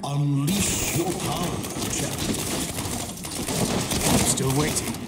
done. Unleash your power, Jack. Still waiting.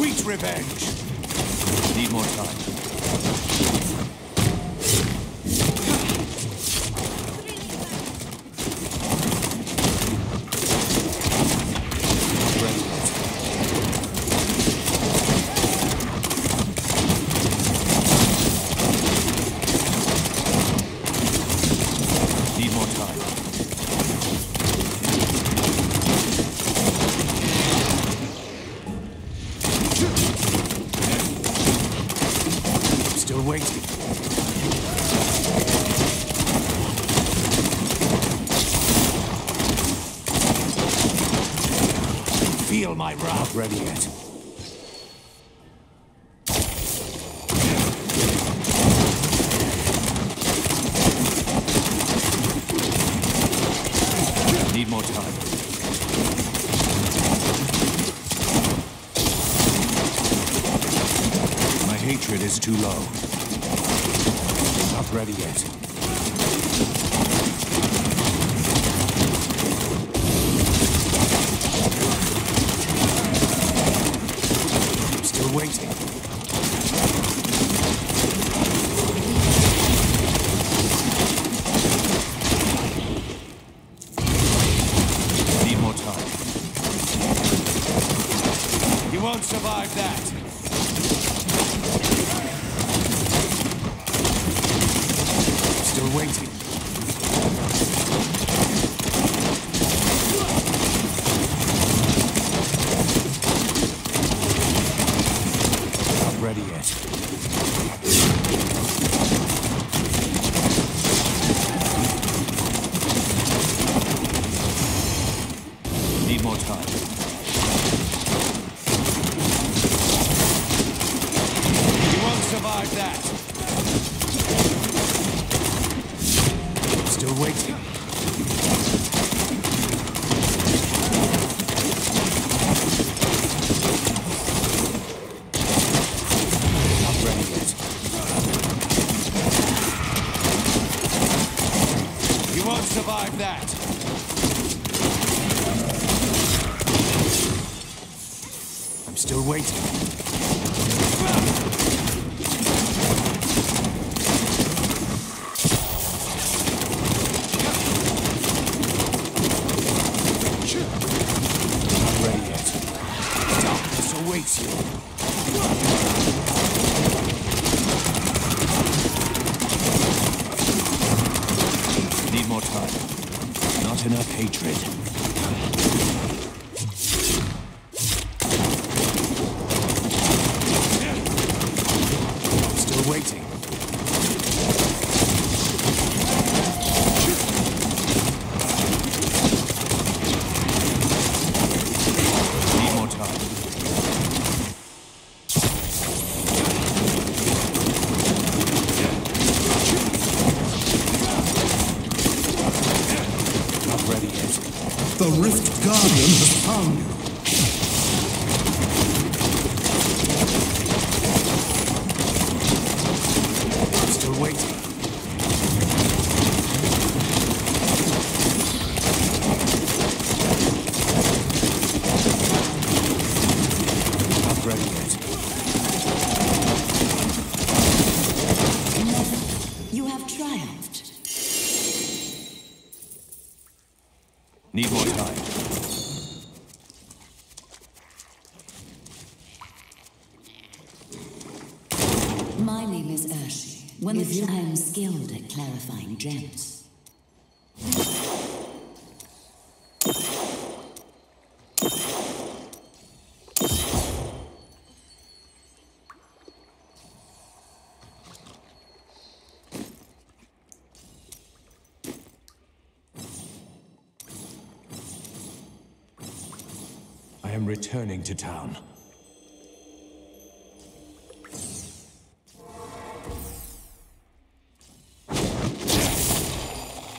sweet revenge. Need more time. too low. Not ready yet. that. I'm still waiting. triumphed. Need more time. My name is Urshi. When if I am skilled at clarifying gems. am returning to town.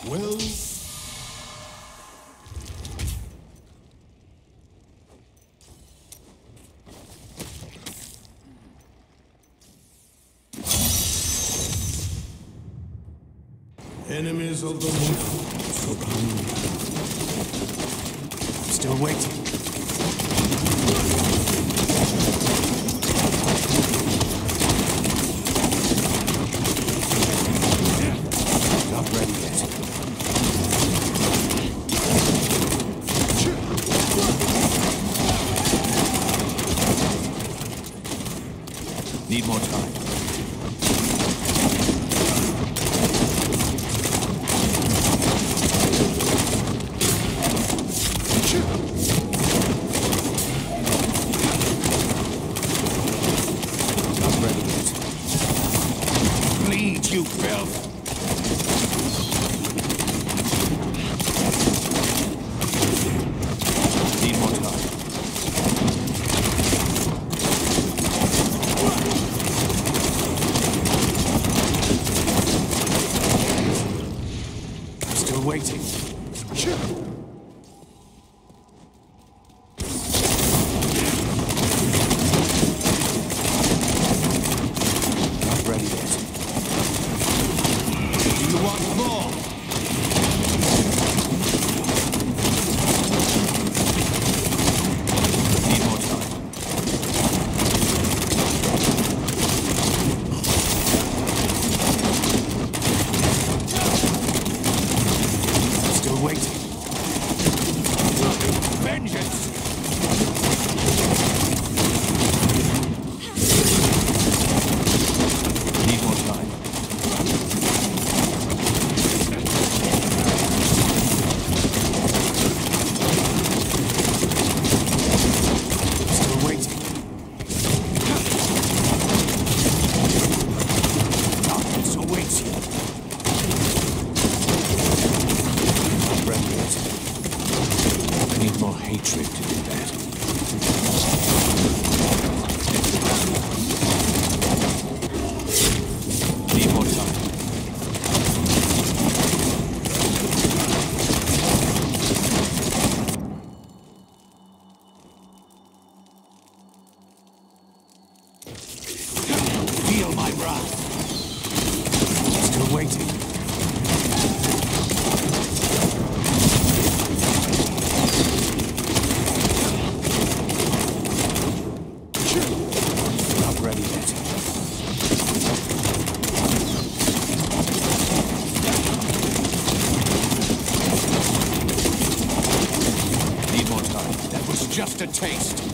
Well... Enemies of the moon surround me. Still waiting. need more hatred to do. just a taste.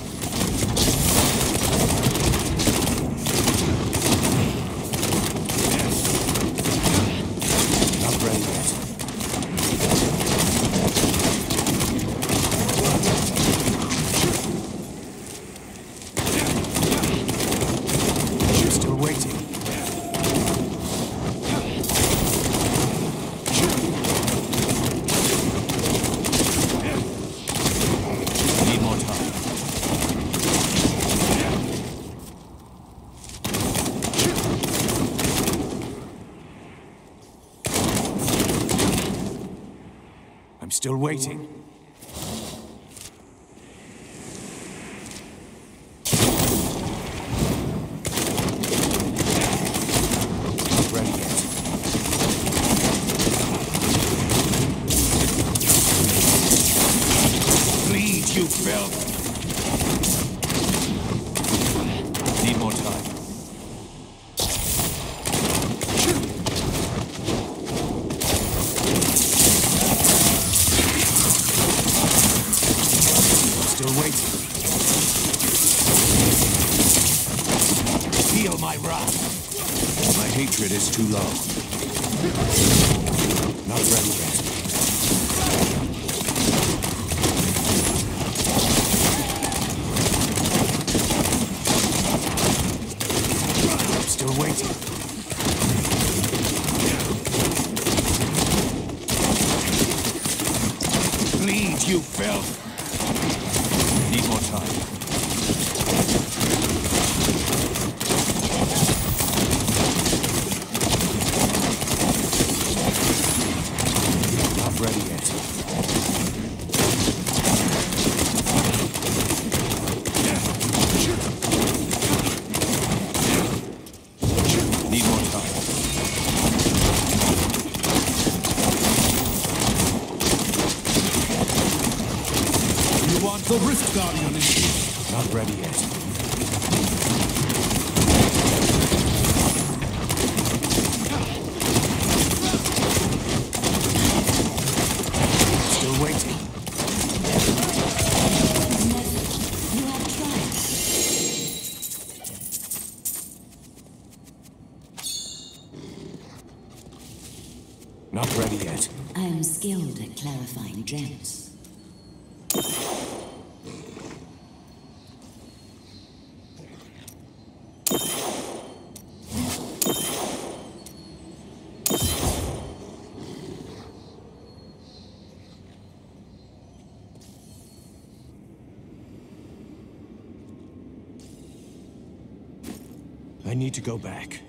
need to go back.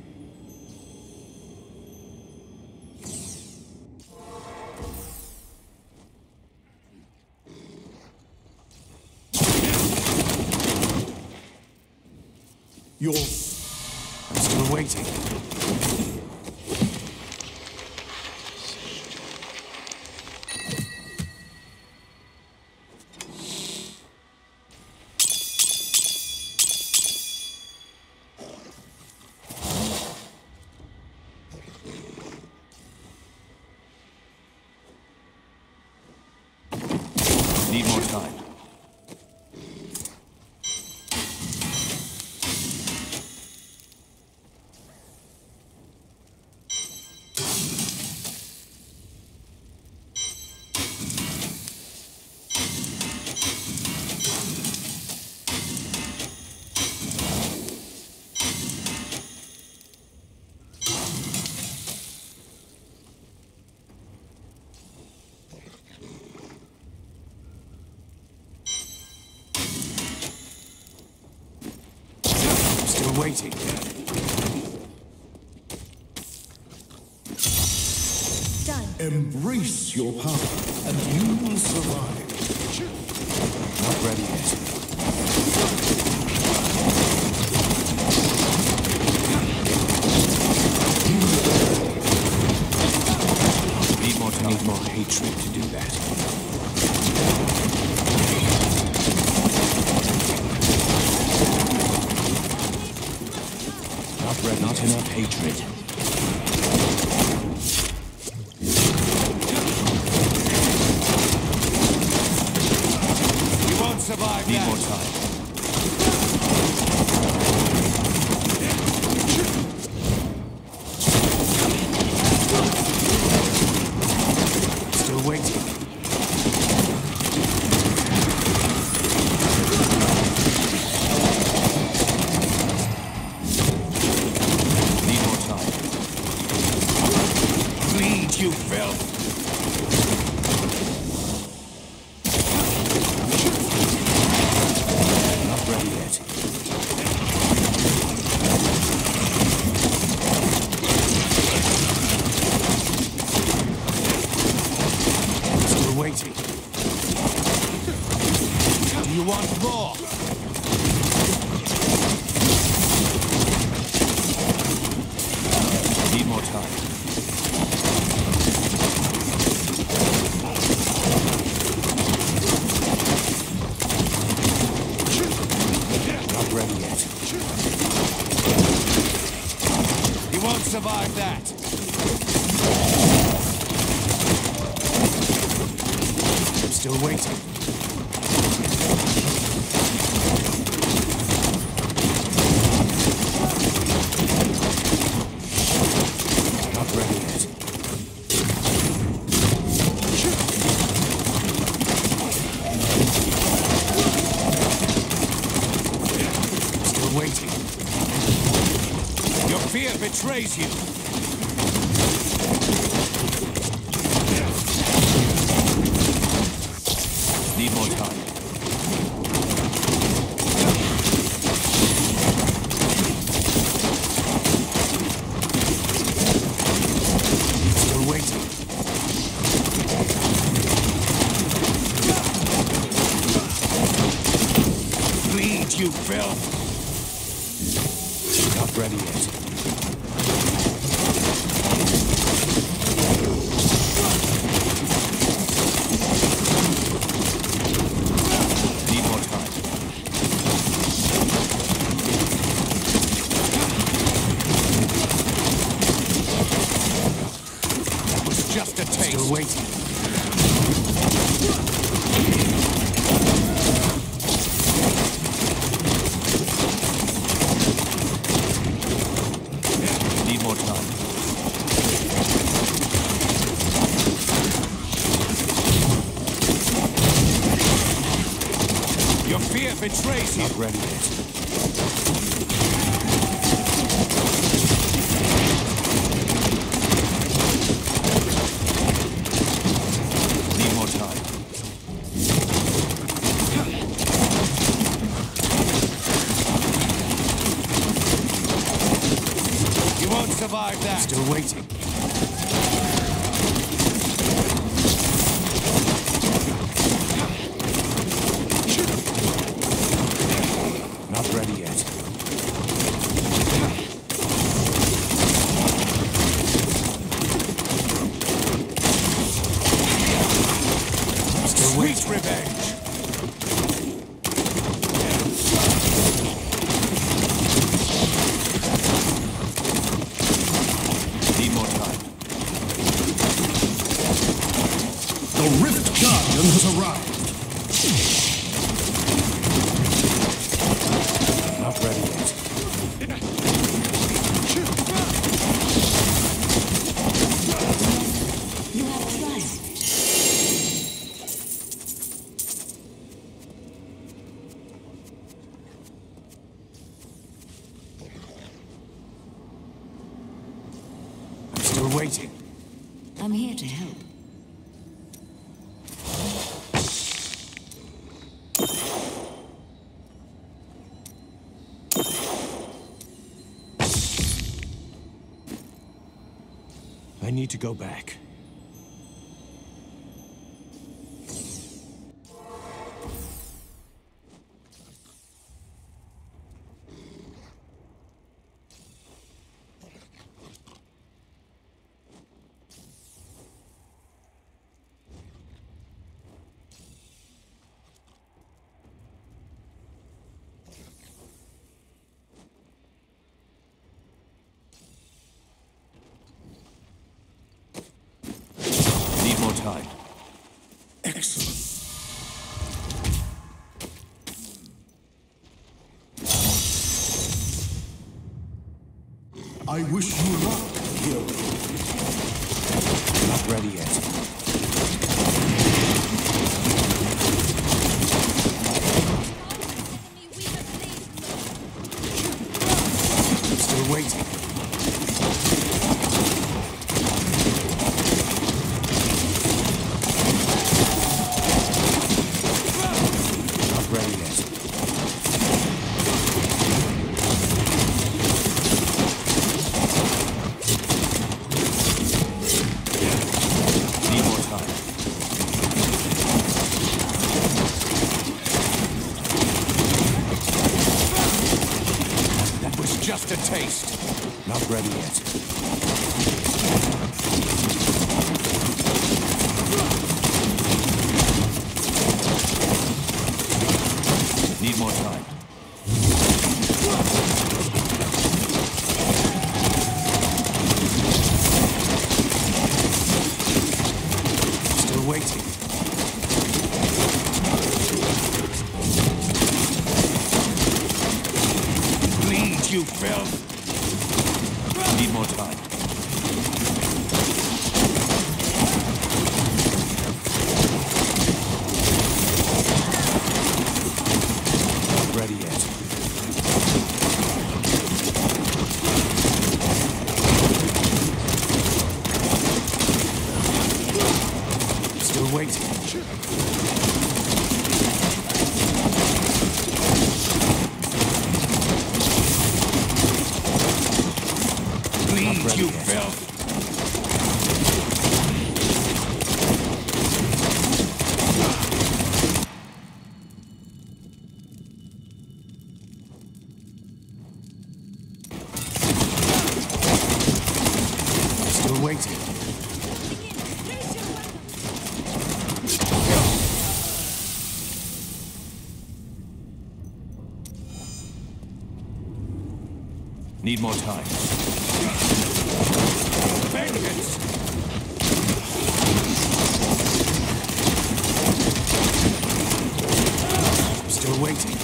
waiting. Done. Embrace your power, and you will survive. Not ready yet. Need more, need more hatred management. you filth! still waiting. you, Bill. Not ready yet. betrays you. Not ready yet. I need to go back. I wish you luck, hero. Not ready yet. just a taste. Not ready yet. Need more time. Vengeance! Still waiting.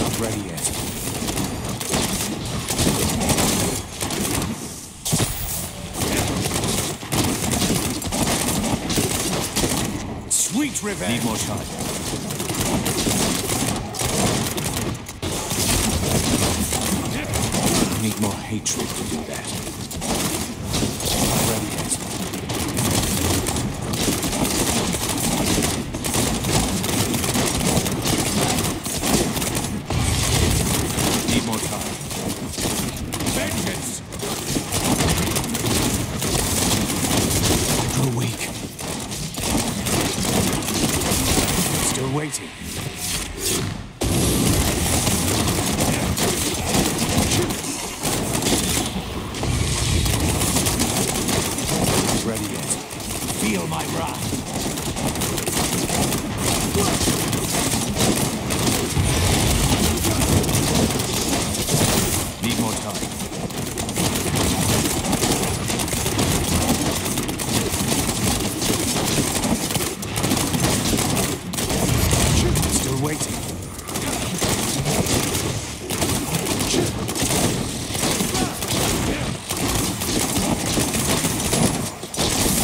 Not ready yet. Sweet revenge! Need more time. Need more hatred to do that. Not ready yet. Need more time. Vengeance! Grow weak. Still waiting. Not ready yet. Feel my wrath! Need more time. Still waiting.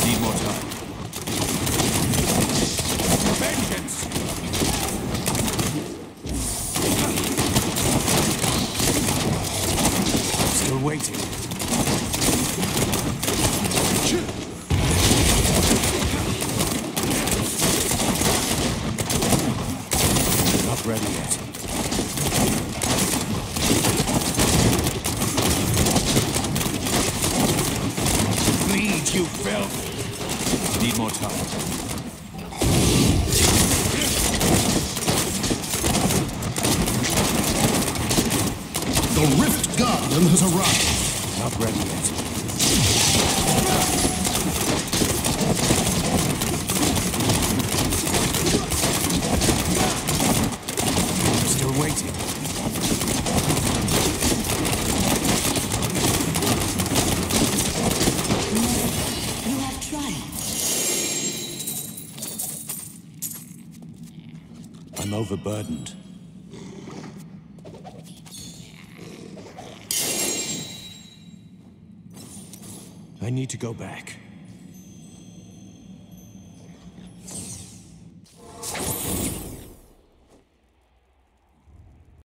Need more time. Vengeance! Still waiting. Not ready yet. Bleed, you filth! Need more time. The Rift Guardian has arrived. Not ready yet. Still waiting. You have triumphed. I'm overburdened. To go back.